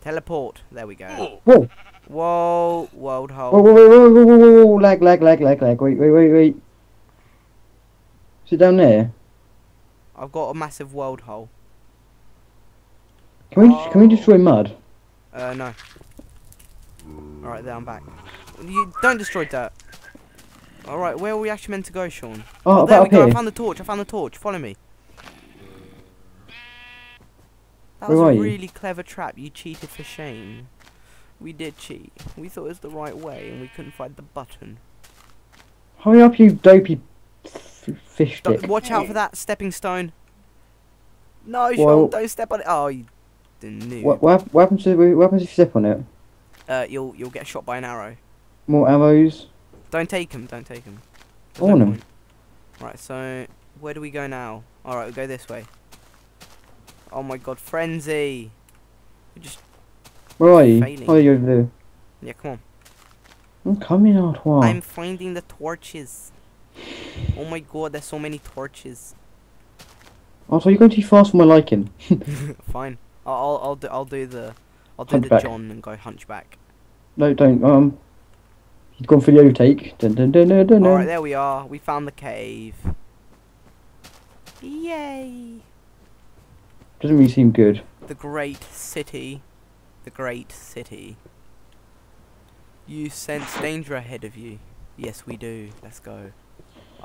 Teleport. There we go. Whoa! Whoa, world hole. Whoa, whoa, whoa, whoa, whoa, whoa, whoa, whoa, lag, lag, lag, lag, lag. Wait, wait, wait, wait. Sit down there. I've got a massive world hole. Can we, can we destroy mud? Uh, no. Alright, there, I'm back. You don't destroy dirt. Alright, where are we actually meant to go, Sean? Oh, Oh, there about we up go. I here. found the torch. I found the torch. Follow me. That Where was are a you? really clever trap. You cheated for shame. We did cheat. We thought it was the right way, and we couldn't find the button. Hurry up, you dopey f- fish Don't- stick. watch out for that stepping stone. No, Well- Sean, don't step on it. Oh, you the noob. What, what, what happens to, what happens if you step on it? Uh, you'll you'll get shot by an arrow. More arrows? Don't take him. Don't take him. I want 'em. Right. So where do we go now? All right, we'll go this way. Oh my God, frenzy! We just Where are you? Failing. Oh, you're over there. yeah, come on. I'm coming out, wow. I'm finding the torches. Oh my God, there's so many torches. Oh, so you're going too fast for my liking. Fine. I'll I'll, I'll do I'll do the I'll do the John and go hunchback. No, don't. Um, he's gone for the overtake. Dun, dun, dun, dun, dun, All right, there we are. We found the cave. Yay! Doesn't really seem good. The great city. The great city. You sense danger ahead of you. Yes, we do. Let's go.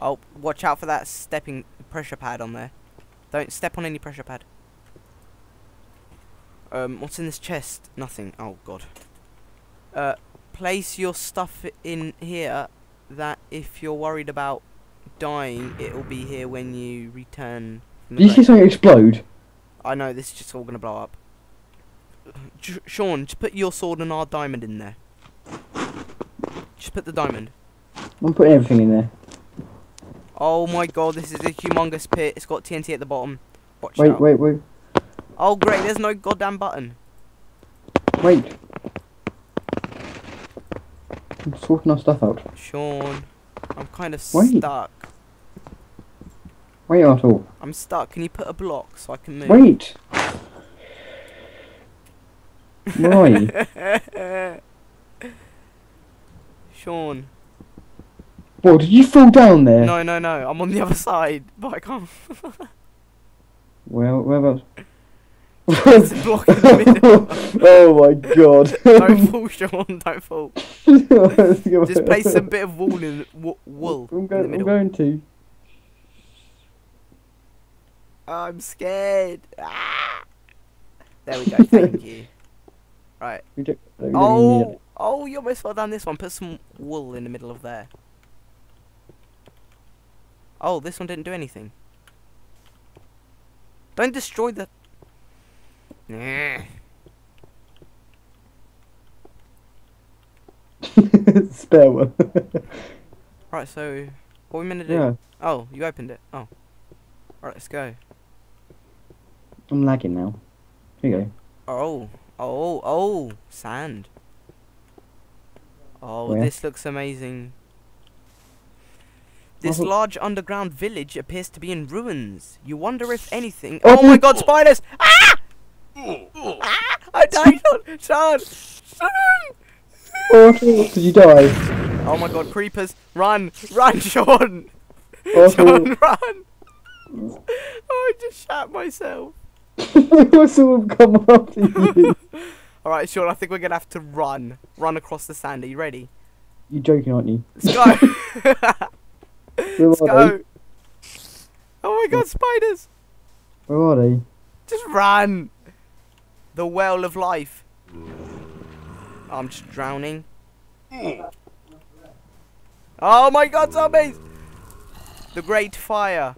Oh, watch out for that stepping pressure pad on there. Don't step on any pressure pad. Um, what's in this chest? Nothing. Oh god. Uh, place your stuff in here. That if you're worried about dying, it will be here when you return. Did you see something explode? I know this is just all gonna blow up. J- Sean, just put your sword and our diamond in there. Just put the diamond. I'm putting everything in there. Oh my god, this is a humongous pit. It's got TNT at the bottom. Watch Wait, out. wait, wait, Oh great, there's no goddamn button. wait. I'm sorting our stuff out. Sean, I'm kind of Wait. stuck. Wait, Arthur. I'm stuck. Can you put a block so I can move? Wait. Why? Sean. Whoa, did you fall down there? No, no, no. I'm on the other side, but I can't. well, Where, whereabouts? There's a block in the middle. oh my god. Don't fall, Sean. Don't fall. Just place a bit of wool in wo- wool I'm, in go- the I'm going to. I'm scared. Ah! There we go. Thank you. Right. We don't, we don't even need it. Oh, oh, you almost fell down this one. Put some wool in the middle of there. Oh, this one didn't do anything. Don't destroy the. Nah. Spare one. Right. So, what are we meant to do? yeah, Oh, you opened it. Oh. Alright, let's go. I'm lagging now. Here you go. Oh, oh, oh, sand. Oh, Where? this looks amazing. This Oh. large underground village appears to be in ruins. You wonder if anything. Oh. Oh, my god, spiders! Ah! ah! I died, Sean! Sean! Oh, did you die? Oh my god, creepers! Run! Run, Sean! Oh, Sean, run! Oh, I just shat myself. I saw him come after you. Alright, Sean, I think we're gonna have to run. Run across the sand. Are you ready? You're joking, aren't you? Let's go! Let's go! Oh my god, spiders! Where are they? Just run! The well of life. I'm just drowning. Oh my god, zombies! The Great Fire.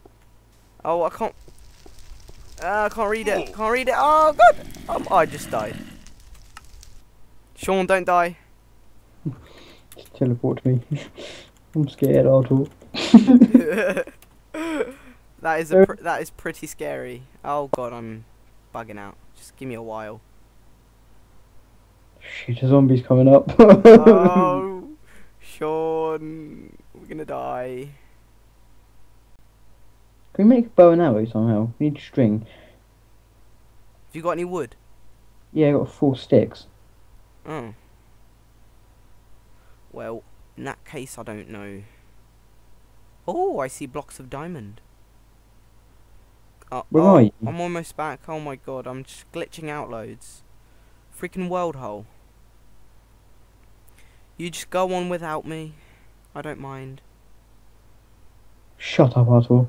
Oh, I can't. Uh, I can't read it. Can't read it. Oh god! Um, I just died. Sean, don't die. Teleport me. I'm scared, Arthur. that is a pr- that is pretty scary. Oh god, I'm bugging out. Just give me a while. Shit, a zombie's coming up. oh, Sean, we're gonna die. Can we make a bow and arrow somehow? We need string. Have you got any wood? Yeah, I got four sticks. Oh. Well, in that case, I don't know. Oh, I see blocks of diamond. Uh, Where oh, are you? I'm almost back. Oh my god, I'm just glitching out loads. Freaking world hole. You just go on without me. I don't mind. Shut up, Arthur.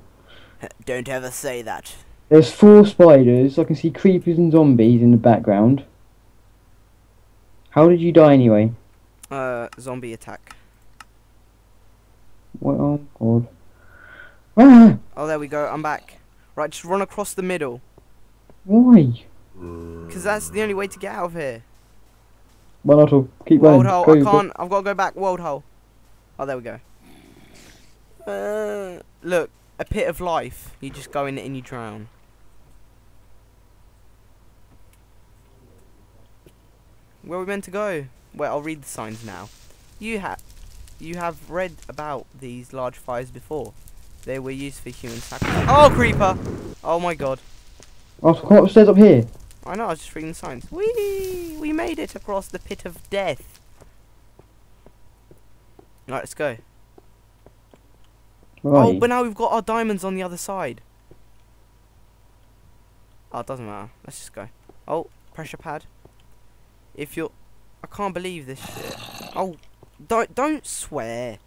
Don't ever say that. There's four spiders. I can see creepers and zombies in the background. How did you die anyway? Uh, zombie attack. What? Oh god. Ah! Oh, there we go. I'm back. Right, just run across the middle. Why? Because that's the only way to get out of here. Well, Arthur, keep World running. hole. Go, I can't. I've got to go back. World hole. Oh, there we go. Uh, look, a pit of life. You just go in it and you drown. Where are we meant to go? Well, I'll read the signs now. You have, you have read about these large fires before. They were used for human sacrifice. Oh, creeper! Oh my god. Oh, Arthur, come upstairs up here. I know. I was just reading the signs. Whee! We made it across the pit of death. Right, let's go. Oh, right. Oh, but now we've got our diamonds on the other side. Oh, it doesn't matter. Let's just go. Oh, pressure pad. If you're... I can't believe this shit. Oh, don't, don't swear.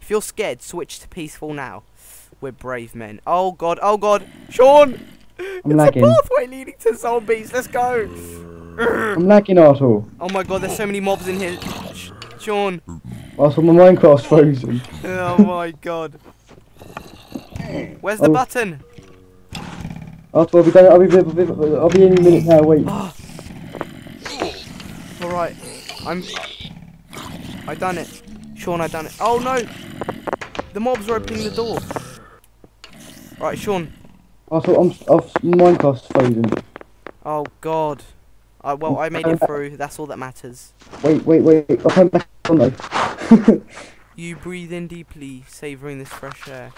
If you're scared, switch to peaceful now. We're brave men. Oh, God. Oh, God. Sean! I'm it's lagging. a pathway leading to zombies. Let's go. I'm lagging, Arthur. Oh, my God. There's so many mobs in here. Sh- Sean. Arthur, my Minecraft's frozen. Oh, my God. Where's the Oh. button? I'll be done. I'll be, I'll be, any minute now. Wait. Alright, I'm. I done it. Sean, I done it. Oh no! The mobs are opening the door. Right, Sean. Arthur, I'm, I've, Minecraft's frozen. Oh god. Uh, well, I made it through. That's all that matters. Wait, wait, wait. I'll come back on though. You breathe in deeply, savouring this fresh air.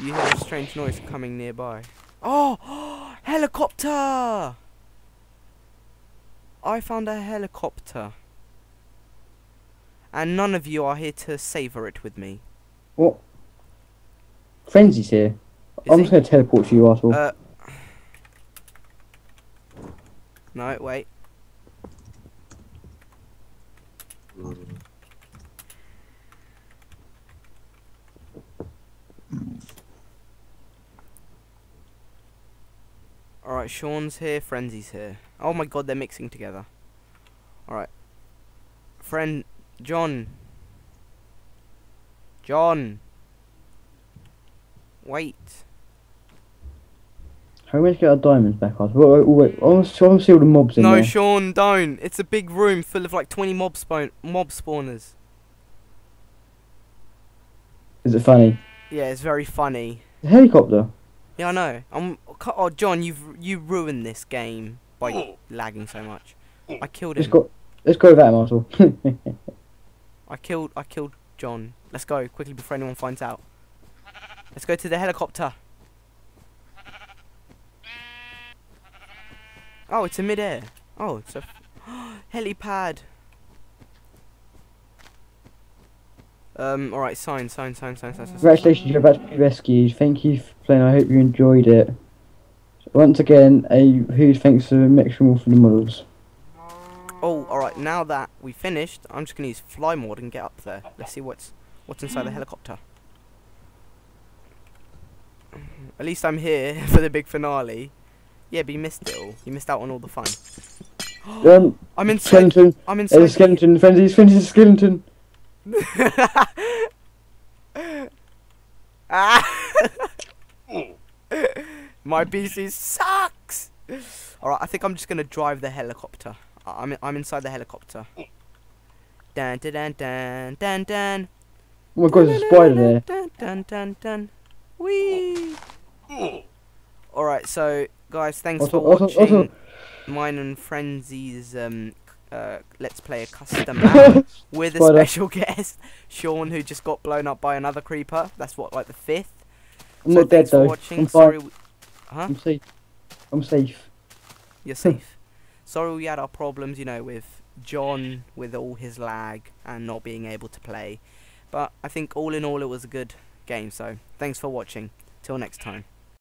You hear a strange noise coming nearby. Oh! Helicopter! I found a helicopter. And none of you are here to savour it with me. what? Frenzy's here. Is I'm he? just gonna teleport to you, Arthur. Uh. No, wait. Alright, Sean's here, Frenzy's here. Oh my god, they're mixing together. Alright. Friend. John. John. Wait. How are we meant to get our diamonds back, Arthur? Wait, wait, wait. I want to, I want to see all the mobs in No, there. Sean, don't. It's a big room full of like 20 mob spawn mob spawners. Is it funny? Yeah, it's very funny. The helicopter. Yeah, I know. I'm. Oh, John, you've you ruined this game by lagging so much. I killed him. Let's go. Let's go with that, Arthur. I killed. I killed John. Let's go quickly before anyone finds out. Let's go to the helicopter. Oh, it's in midair. Oh, it's a f- helipad. Um. All right. Sign. Sign. Sign. Sign. Sign. sign, sign. Congratulations, you're about to be rescued. Thank you for playing. I hope you enjoyed it. Once again, a huge thanks to Mixture for the models. Oh, alright, now that we finished, I'm just gonna use fly mode and get up there. Let's see what's what's inside the helicopter. At least I'm here for the big finale. Yeah, but you missed it all. You missed out on all the fun. Um, I'm inside skeleton. I'm There's inside a skeleton. Frenzy's, Frenzy's skeleton. Ah! My PC sucks. Alright, I think I'm just gonna drive the helicopter. I'm I'm inside the helicopter. Dun dun dun dun dun. Oh my god, there's a spider there. Dun, dun, dun, dun. Whee! Alright, so guys, thanks Also- for watching also- mine and Frenzy's um uh let's play a custom map with a special guest, Sean, who just got blown up by another creeper. That's what like the fifth. I'm so not dead though. watching. I'm Sorry, huh? I'm safe. I'm safe. You're safe. Sorry we had our problems, you know, with John with all his lag and not being able to play. But I think all in all it was a good game, so thanks for watching. Till next time.